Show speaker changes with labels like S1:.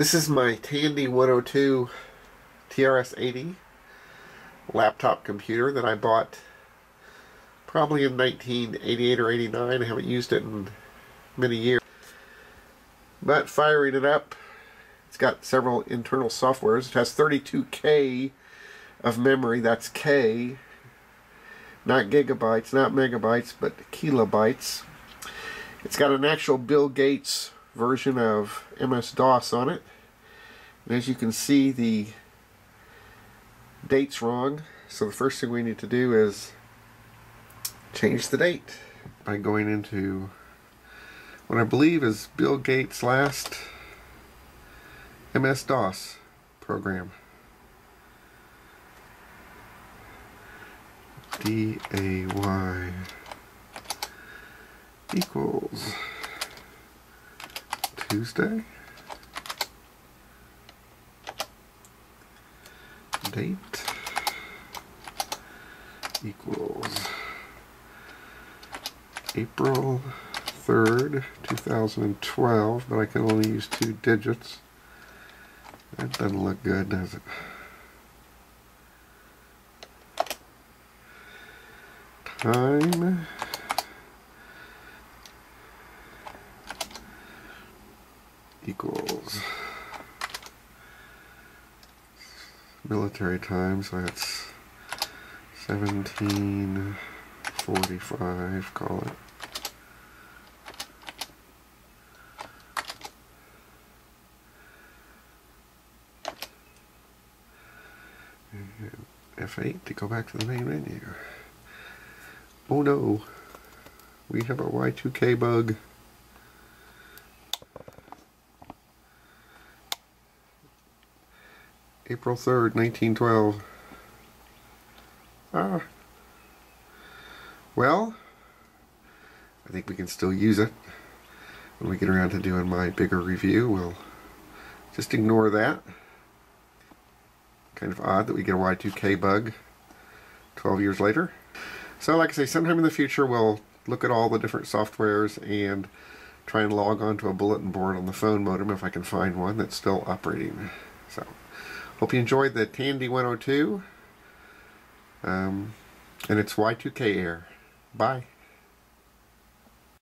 S1: This is my Tandy 102 TRS-80 laptop computer that I bought probably in 1988 or 89. I haven't used it in many years. But firing it up, it's got several internal softwares. It has 32K of memory. That's K. Not gigabytes, not megabytes, but kilobytes. It's got an actual Bill Gates version of MS-DOS on it. And as you can see, the date's wrong. So the first thing we need to do is change the date by going into what I believe is Bill Gates' last MS-DOS program. D-A-Y equals Tuesday? Date equals April 3rd 2012 but I can only use two digits. That doesn't look good does it? Time equals military time, so that's 1745, call it. F8 to go back to the main menu. Oh no, we have a Y2K bug. April 3rd, 1912. Ah. Well, I think we can still use it. When we get around to doing my bigger review, we'll just ignore that. Kind of odd that we get a Y2K bug 12 years later. So like I say, sometime in the future we'll look at all the different softwares and try and log on to a bulletin board on the phone modem if I can find one that's still operating. So. Hope you enjoyed the Tandy 102. Um, and it's Y2K Air. Bye.